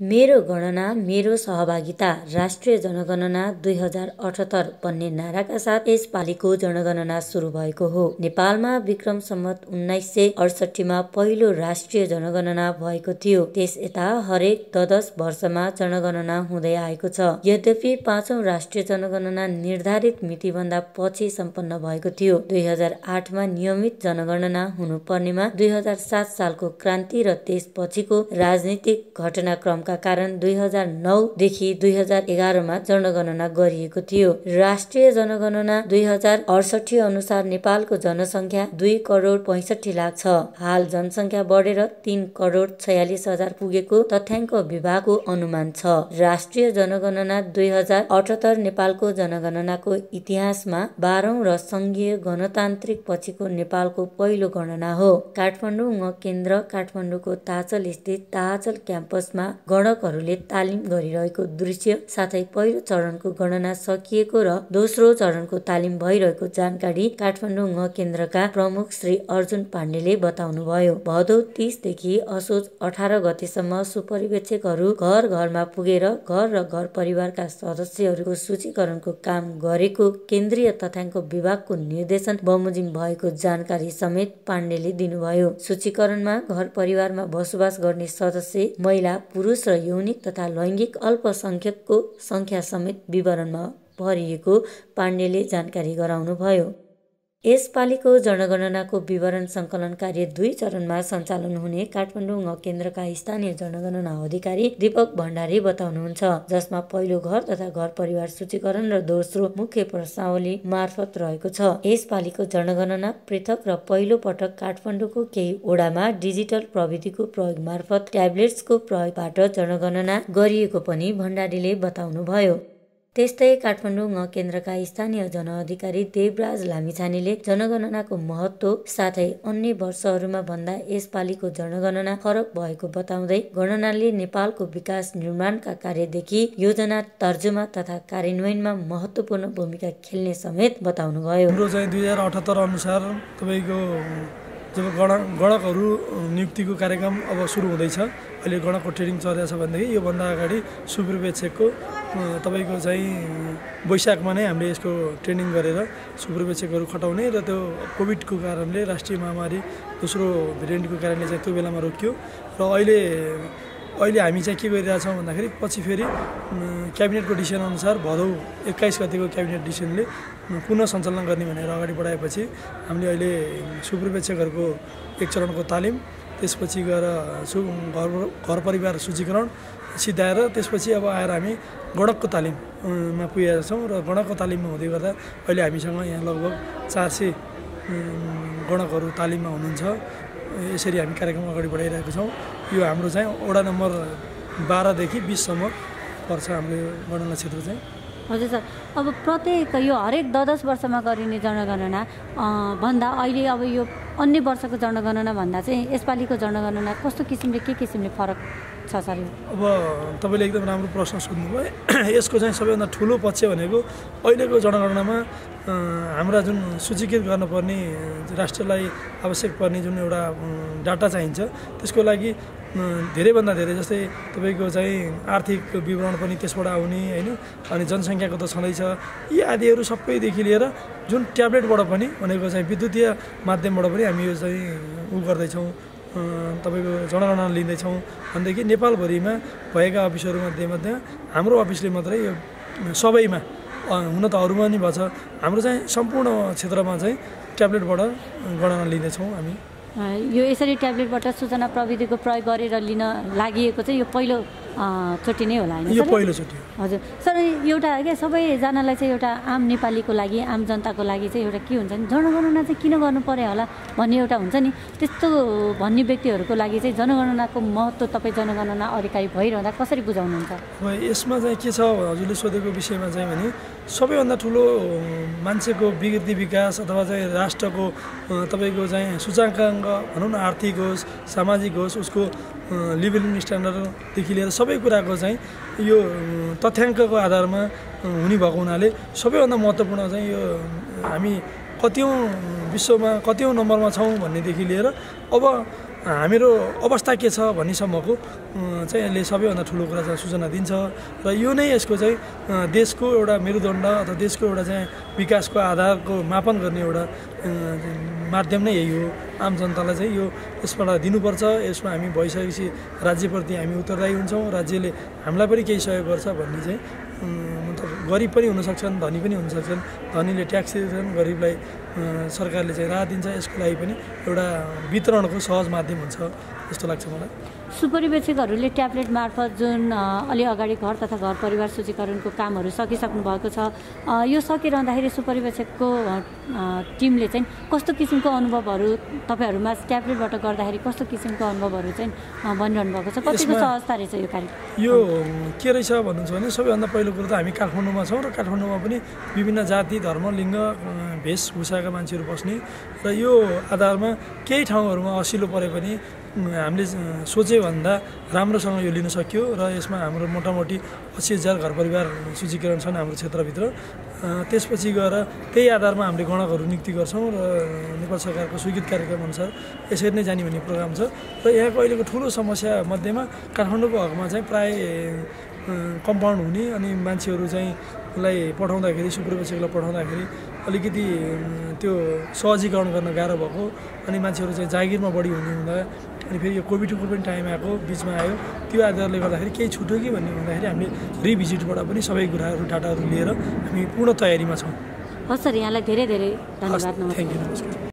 मेरो गणना मेरो सहभागिता राष्ट्रिय जनगणना दुई हजार अठहत्तर भन्ने नाराका साथ यसपालिको जनगणना सुरु भएको हो। नेपालमा विक्रम सम्वत उन्नाइस सय अडसठीमा पहिलो राष्ट्रिय जनगणना भएको थियो। त्यस यता हरेक ददश वर्षमा जनगणना हुँदै आएको छ। यद्यपि पाँचौं राष्ट्रिय जनगणना निर्धारित मितिभन्दा पछि सम्पन्न भएको थियो। दुई हजार आठमा नियमित जनगणना हुनुपर्नेमा दुई हजार सात सालको क्रान्ति र त्यसपछिको राजनीतिक घटनाक्रम का कारण दुई हजार नौदेखि दुई हजार एघारमा जनगणना गरिएको थियो। राष्ट्रिय जनगणना दुई हजार अडसठी अनुसार नेपालको जनसङ्ख्या दुई करोड पैसठी लाख छ। हाल जनसङ्ख्या बढेर तीन करोड छयालिस हजार पुगेको तथ्याङ्क विभागको अनुमान छ। राष्ट्रिय जनगणना दुई हजार अठहत्तर नेपालको जनगणनाको इतिहासमा बाह्रौं र संघीय गणतान्त्रिक पछिको नेपालको पहिलो गणना हो। काठमाडौँ केन्द्र काठमाडौँको ताचल स्थित ताचल क्याम्पसमा गणकहरूले तालिम गरिरहेको दृश्य साथै पहिलो चरणको गणना सकिएको र दोस्रो चरणको तालिम भइरहेको जानकारी काठमाडौँ केन्द्रका प्रमुख श्री अर्जुन पाण्डेले बताउनुभयो। भदौ तिसदेखि असोज अठार गतेसम्म सुपरिवेक्षकहरू घर घरमा पुगेर घर र घर परिवारका सदस्यहरूको सूचीकरणको काम गरेको केन्द्रीय तथ्याङ्क विभागको निर्देशन बमोजिम भएको जानकारी समेत पाण्डेले दिनुभयो। सूचीकरणमा घर परिवारमा बसोबास गर्ने सदस्य महिला पुरुष र यौनिक तथा लैङ्गिक अल्पसंख्यकको सङ्ख्या समेत विवरणमा भरिएको पाण्डेले जानकारी गराउनुभयो। यसपालिको जनगणनाको विवरण सङ्कलन कार्य दुई चरणमा सञ्चालन हुने काठमाडौँ केन्द्रका स्थानीय जनगणना अधिकारी दीपक भण्डारी बताउनुहुन्छ। जसमा पहिलो घर तथा घर परिवार सूचीकरण र दोस्रो मुख्य प्रश्नावली मार्फत रहेको छ। यसपालिको जनगणना पृथक र पहिलो पटक काठमाडौँको केही ओडामा डिजिटल प्रविधिको प्रयोग मार्फत ट्याब्लेट्सको प्रयोगबाट जनगणना गरिएको पनि भण्डारीले बताउनुभयो। त्यस्तै काठमाडौँ केन्द्रका स्थानीय जनअधिकारी देवराज लामिछानेले जनगणनाको महत्व साथै अन्य वर्षहरूमा भन्दा यसपालिको जनगणना फरक भएको बताउँदै गणनाले नेपालको विकास निर्माणका कार्यदेखि योजना तर्जुमा तथा कार्यान्वयनमा महत्वपूर्ण भूमिका खेल्ने समेत बताउनुभयो। चाहिँ दुई हजार अठहत्तर अनुसार तपाईँको जब गण गणकहरू नियुक्तिको कार्यक्रम अब सुरु हुँदैछ अहिले गणकको ट्रेनिङ चलिरहेछ भनेदेखि योभन्दा अगाडि सुपरिवेक्षकको तपाईँको चाहिँ वैशाखमा नै हामीले यसको ट्रेनिङ गरेर सुपरिवेक्षकहरू खटाउने र त्यो कोभिडको कारणले राष्ट्रिय महामारी दोस्रो भेरिएन्टको कारणले चाहिँ त्यो बेलामा रोकियो। र अहिले अहिले हामी चाहिँ के गरिरहेछौँ भन्दाखेरि पछि फेरि क्याबिनेटको अनुसार भदौ एक्काइस गतिको क्याबिनेट डिसिसनले पुनः सञ्चालन गर्ने भनेर अगाडि बढाएपछि हामीले अहिले सुपरिवेक्षकहरूको एक चरणको तालिम त्यसपछि गएर सु घर घर परिवार सूचीकरण सिद्धाएर त्यसपछि अब आएर हामी गणकको तालिममा पुगेका छौँ र गणकको तालिममा हुँदै गर्दा अहिले हामीसँग यहाँ लगभग चार सय गणकहरू तालिममा हुनुहुन्छ। यसरी हामी कार्यक्रम अगाडि बढाइरहेको छौँ। यो हाम्रो चाहिँ वडा नम्बर बाह्रदेखि बिससम्म पर्छ हाम्रो यो गणना क्षेत्र चाहिँ। हजुर सर अब प्रत्येक यो हरेक दस दस वर्षमा गरिने जनगणना भन्दा अहिले अब यो अन्य वर्षको जनगणना भन्दा चाहिँ यसपालिको जनगणना कस्तो किसिमले के किसिमले फरक छ सर अब तपाईँले एकदम राम्रो प्रश्न सोध्नुभयो। यसको चाहिँ सबैभन्दा ठुलो पक्ष भनेको अहिलेको जनगणनामा हाम्रा जुन सूचीकृत गर्नुपर्ने राष्ट्रलाई आवश्यक पर्ने जुन एउटा डाटा चाहिन्छ त्यसको लागि धेरैभन्दा धेरै जस्तै तपाईँको चाहिँ आर्थिक विवरण पनि त्यसबाट आउने होइन? अनि जनसङ्ख्याको त छँदैछ। यी आदिहरू सबैदेखि लिएर जुन ट्याब्लेटबाट पनि भनेको चाहिँ विद्युतीय माध्यमबाट पनि हामी यो चाहिँ उ गर्दैछौँ। तपाईँको जनगणना लिँदैछौँ। भनेदेखि नेपालभरिमा भएका अफिसहरूमध्ये मध्ये हाम्रो अफिसले मात्रै यो सबैमा हुन त अरूमा नि भएको छ हाम्रो चाहिँ सम्पूर्ण क्षेत्रमा चाहिँ ट्याब्लेटबाट गणना लिँदैछौँ हामी। यो यसरी ट्याब्लेटबाट सूचना प्रविधिको प्रयोग गरेर लिन लागि चाहिँ यो पहिलो चोटि नै होला होइन हजुर। सर एउटा क्या सबैजनालाई चाहिँ एउटा आम नेपालीको लागि आम जनताको लागि चाहिँ एउटा के हुन्छ नि जनगणना चाहिँ किन गर्नु पर्यो होला भन्ने एउटा हुन्छ नि त्यस्तो भन्ने व्यक्तिहरूको लागि चाहिँ जनगणनाको महत्त्व तपाईँ जनगणना अधिकारी भइरहँदा कसरी बुझाउनुहुन्छ? यसमा चाहिँ के छ हजुरले सोधेको विषयमा चाहिँ भने सबैभन्दा ठुलो मान्छेको विकृति विकास अथवा चाहिँ राष्ट्रको तपाईँको चाहिँ सूचाङ्काङ्क भनौँ न आर्थिक होस् सामाजिक होस् उसको लिभिङ स्ट्यान्डर्डदेखि लिएर सबै कुराको चाहिँ यो तथ्याङ्कको आधारमा हुने भएको हुनाले सबैभन्दा महत्त्वपूर्ण चाहिँ यो हामी कतिौँ विश्वमा कतिौँ नम्बरमा छौँ भन्नेदेखि लिएर अब हामीहरू अवस्था के छ भन्नेसम्मको चाहिँ यसले सबैभन्दा ठुलो कुरा चाहिँ सूचना दिन्छ र यो नै यसको चाहिँ देशको एउटा मेरुदण्ड अथवा देशको एउटा चाहिँ विकासको आधारको मापन गर्ने एउटा माध्यम नै यही हो। आम जनतालाई चाहिँ यो यसबाट दिनुपर्छ यसमा हामी भइसकेपछि राज्यप्रति हामी उत्तरदायी हुन्छौँ राज्यले हामीलाई पनि केही सहयोग गर्छ भन्ने चाहिँ मतलब गरिब पनि हुनसक्छन् धनी पनि हुनसक्छन् धनीले ट्याक्स दिन्छन् गरिबलाई सरकारले चाहिँ राहत दिन्छ यसको लागि पनि एउटा वितरणको सहज माध्यम हुन्छ जस्तो लाग्छ मलाई। सुपरिवेक्षकहरूले ट्याब्लेट मार्फत जुन अलि अगाडि घर तथा घर परिवार सूचीकरणको कामहरू सकिसक्नु भएको छ यो सकिरहँदाखेरि सुपरिवेक्षकको टिमले चाहिँ कस्तो किसिमको अनुभवहरू तपाईँहरूमा ट्याब्लेटबाट गर्दाखेरि कस्तो किसिमको अनुभवहरू चाहिँ भनिरहनु भएको छ? कतिको सहजता रहेछ यो कार्य यो के रहेछ भन्नुहुन्छ भने सबैभन्दा पहिलो कुरो त हामी काठमाडौँमा छौँ र काठमाडौँमा पनि विभिन्न जाति धर्म लिङ्ग वेशभूषाका मान्छेहरू बस्ने र यो आधारमा केही ठाउँहरूमा असिलो परे पनि हामीले अँ, सोचेभन्दा राम्रोसँग यो लिन सक्यो र यसमा हाम्रो मोटामोटी अस्सी हजार घर परिवार सूचीकरण छन् हाम्रो क्षेत्रभित्र। त्यसपछि गएर त्यही आधारमा हामीले गणकहरू नियुक्ति गर्छौँ र नेपाल सरकारको स्वीकृत कार्यक्रम अनुसार यसरी नै जाने भन्ने प्रोग्राम छ र यहाँको अहिलेको ठुलो समस्या मध्येमा काठमाडौँको हकमा चाहिँ प्राय कम्पाउन्ड हुने अनि मान्छेहरू चाहिँ लाई पठाउँदाखेरि सुपरभाइजरलाई पठाउँदाखेरि अलिकति त्यो सहजीकरण गर्न गाह्रो भएको अनि मान्छेहरू चाहिँ जागिरमा बढी हुने हुँदा अनि फेरि यो कोभिडको पनि टाइम आएको बिचमा आयो। त्यो आधारले गर्दाखेरि केही छुट्यो कि भन्ने भन्दाखेरि हामीले रिभिजिटबाट पनि सबै कुराहरू डाटाहरू लिएर हामी पूर्ण तयारीमा छौँ। हस् सर यहाँलाई धेरै धेरै धन्यवाद। थ्याङ्क यू नमस्कार।